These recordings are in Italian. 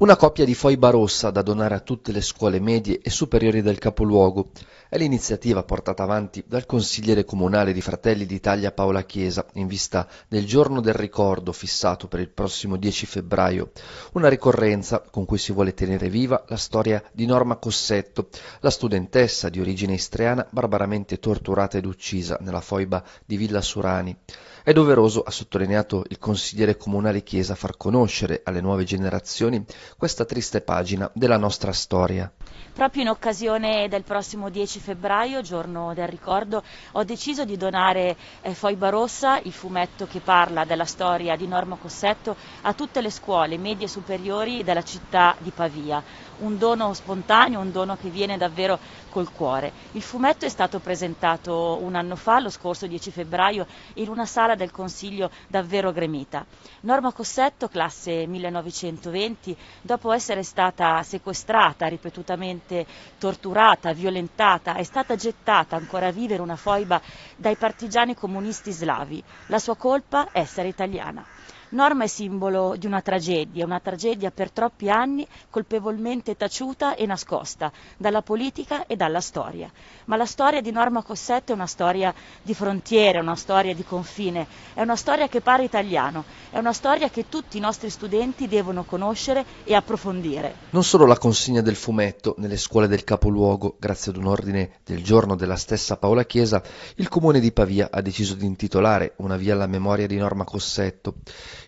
Una coppia di foiba rossa da donare a tutte le scuole medie e superiori del capoluogo è l'iniziativa portata avanti dal consigliere comunale di Fratelli d'Italia Paola Chiesa in vista del giorno del ricordo fissato per il prossimo 10 febbraio, una ricorrenza con cui si vuole tenere viva la storia di Norma Cossetto, la studentessa di origine istriana barbaramente torturata ed uccisa nella foiba di Villa Surani. È doveroso, ha sottolineato il consigliere comunale Chiesa, far conoscere alle nuove generazioni questa triste pagina della nostra storia. Proprio in occasione del prossimo 10 febbraio, giorno del ricordo, ho deciso di donare eh, Foiba Rossa, il fumetto che parla della storia di Norma Cossetto, a tutte le scuole medie e superiori della città di Pavia. Un dono spontaneo, un dono che viene davvero col cuore. Il fumetto è stato presentato un anno fa, lo scorso 10 febbraio, in una sala del Consiglio davvero gremita. Norma Cossetto, classe 1920, dopo essere stata sequestrata, ripetutamente torturata, violentata, è stata gettata ancora a vivere una foiba dai partigiani comunisti slavi. La sua colpa? Essere italiana. Norma è simbolo di una tragedia, una tragedia per troppi anni colpevolmente taciuta e nascosta dalla politica e dalla storia. Ma la storia di Norma Cossetto è una storia di frontiere, una storia di confine, è una storia che pare italiano, è una storia che tutti i nostri studenti devono conoscere e approfondire. Non solo la consegna del fumetto nelle scuole del capoluogo, grazie ad un ordine del giorno della stessa Paola Chiesa, il comune di Pavia ha deciso di intitolare una via alla memoria di Norma Cossetto.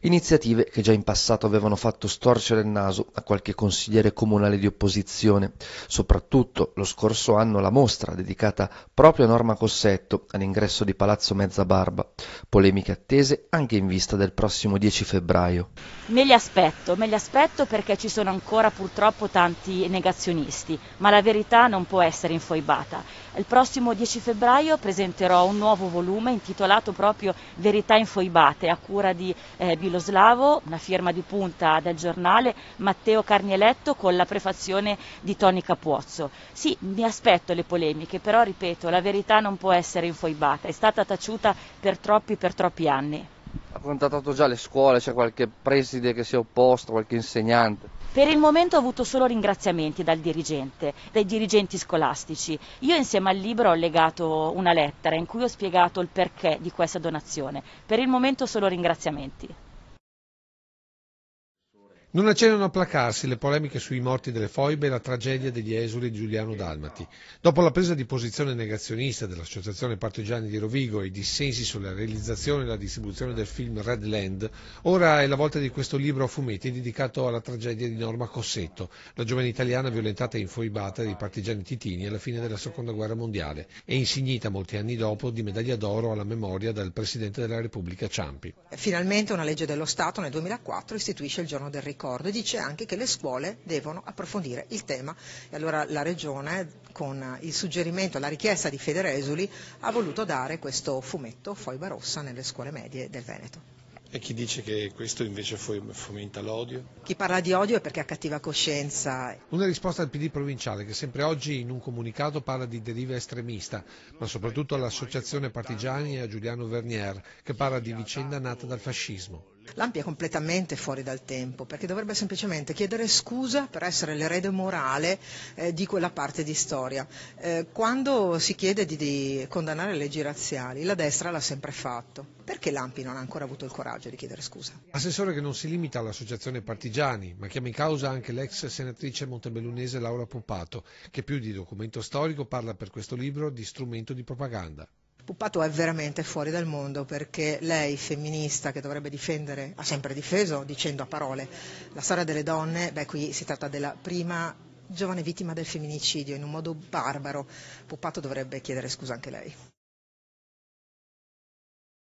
Iniziative che già in passato avevano fatto storcere il naso a qualche consigliere comunale di opposizione, soprattutto lo scorso anno la mostra dedicata proprio a Norma Cossetto all'ingresso di Palazzo Mezzabarba, polemiche attese anche in vista del prossimo 10 febbraio. Me li aspetto, me li aspetto perché ci sono ancora purtroppo tanti negazionisti, ma la verità non può essere infoibata. Il prossimo 10 febbraio presenterò un nuovo volume intitolato proprio Verità infoibate a cura di eh, Biloslavo, una firma di punta del giornale, Matteo Carnieletto con la prefazione di Toni Capuozzo. Sì, mi aspetto le polemiche, però ripeto, la verità non può essere infoibata, è stata taciuta per troppi, per troppi anni. Ha contattato già le scuole, c'è qualche preside che si è opposto, qualche insegnante? Per il momento ho avuto solo ringraziamenti dal dirigente, dai dirigenti scolastici. Io insieme al libro ho legato una lettera in cui ho spiegato il perché di questa donazione. Per il momento solo ringraziamenti. Non accennano a placarsi le polemiche sui morti delle foibe e la tragedia degli esuli di Giuliano Dalmati. Dopo la presa di posizione negazionista dell'Associazione Partigiani di Rovigo e i dissensi sulla realizzazione e la distribuzione del film Red Land, ora è la volta di questo libro a fumetti dedicato alla tragedia di Norma Cossetto, la giovane italiana violentata e infoibata dai partigiani titini alla fine della Seconda Guerra Mondiale e insignita molti anni dopo di medaglia d'oro alla memoria dal Presidente della Repubblica Ciampi. Finalmente una legge dello Stato nel 2004 istituisce il giorno del ricordo ricordo e dice anche che le scuole devono approfondire il tema e allora la Regione con il suggerimento, la richiesta di Federesuli ha voluto dare questo fumetto Foiba Rossa nelle scuole medie del Veneto. E chi dice che questo invece fomenta l'odio? Chi parla di odio è perché ha cattiva coscienza. Una risposta al PD provinciale che sempre oggi in un comunicato parla di deriva estremista, ma soprattutto all'Associazione Partigiani e a Giuliano Vernier che parla di vicenda nata dal fascismo. L'Ampi è completamente fuori dal tempo perché dovrebbe semplicemente chiedere scusa per essere l'erede morale eh, di quella parte di storia. Eh, quando si chiede di, di, condannare le leggi razziali, la destra l'ha sempre fatto. Perché l'Ampi non ha ancora avuto il coraggio di chiedere scusa? Assessore che non si limita all'associazione Partigiani, ma chiama in causa anche l'ex senatrice montebellunese Laura Puppato, che più di documento storico parla per questo libro di strumento di propaganda. Puppato è veramente fuori dal mondo perché lei, femminista che dovrebbe difendere, ha sempre difeso dicendo a parole la storia delle donne, beh qui si tratta della prima giovane vittima del femminicidio in un modo barbaro. Puppato dovrebbe chiedere scusa anche lei.